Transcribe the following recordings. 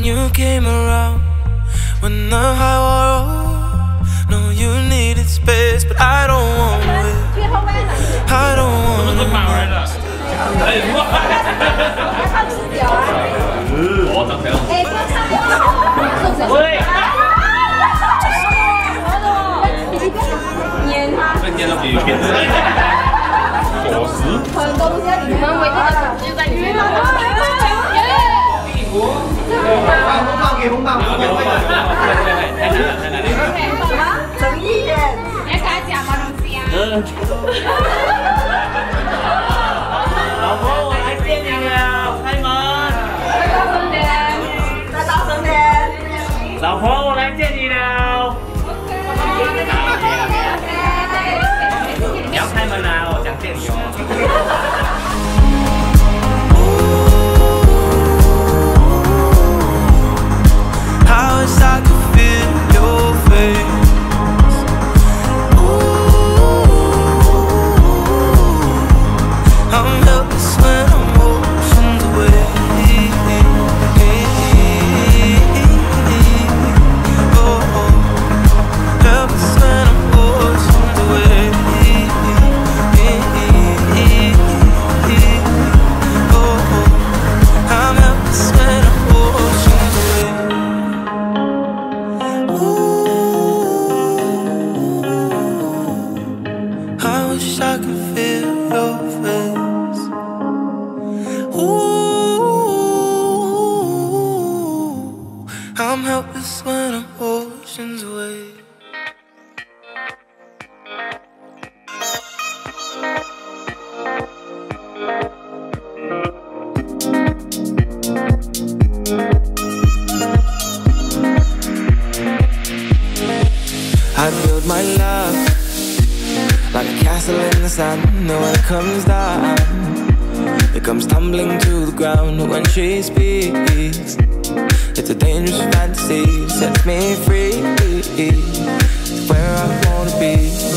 messed me up when you came around. When the high wore off, no, you needed space, but I don't want it. I don't want it. 喂，老婆，我来见你了，开门。再大声点，再大声点。老婆，我来见你了。你要开门啊，我想见你哦。I wish I like a castle in the sand And when it comes down, it comes tumbling to the ground when she speaks. It's a dangerous fantasy, sets me free. Where I wanna be.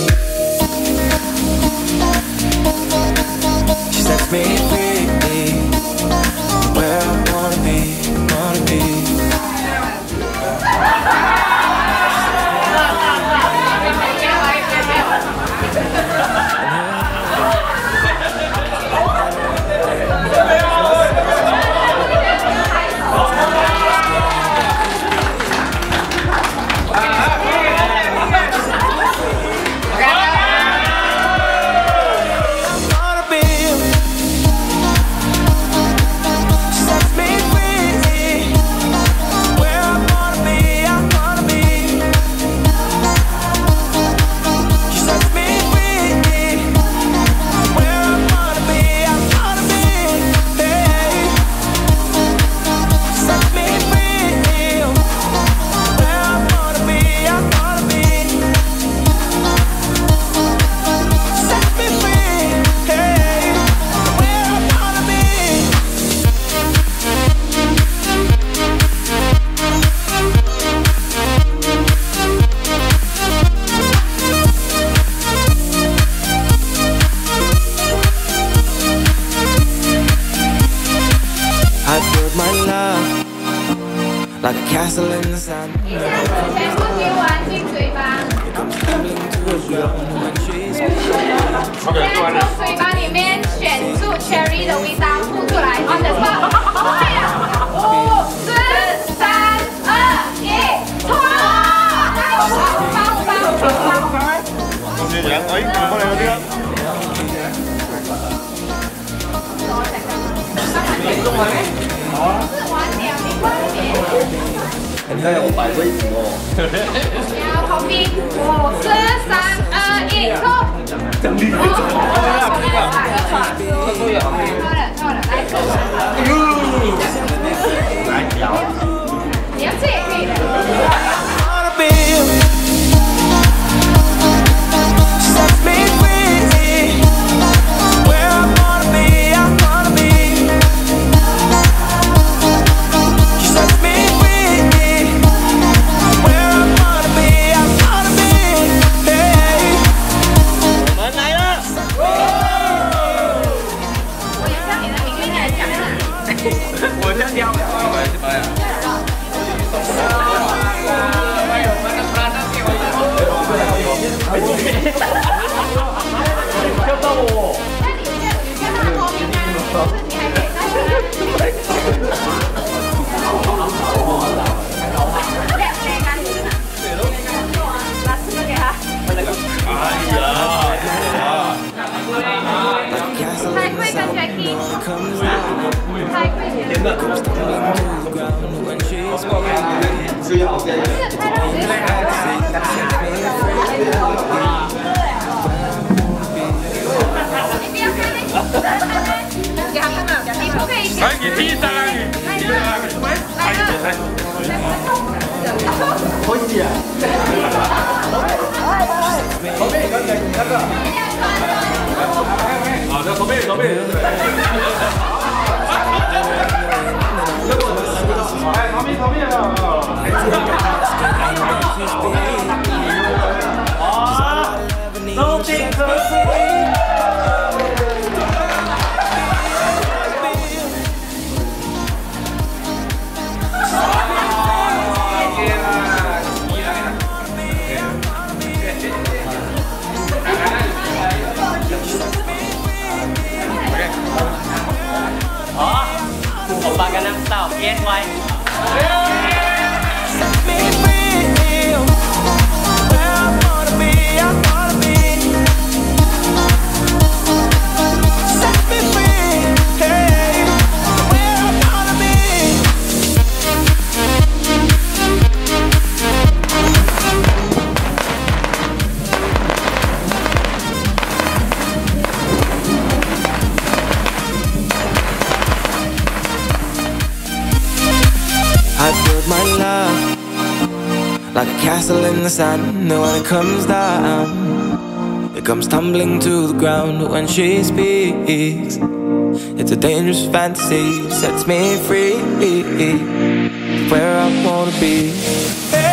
Like a castle in the sun. 全部给我进嘴巴，Comes tumbling to the ground when she's 现在从嘴巴里面你看我摆位置哦。要口冰，五、四、三、二、一，走！奖励。错了错了，来，我要叫你的名字来讲。我叫鸟 太 他。Đấy, nhìn thi ta này Thôi gì à? Có biết, có biết, có biết Ờ, có biết, có biết 哎，旁边，旁边啊！啊，都挺可以。and. Like a castle in the sand. And when it comes down, it comes tumbling to the ground when she speaks. It's a dangerous fantasy, sets me free. Where I wanna be.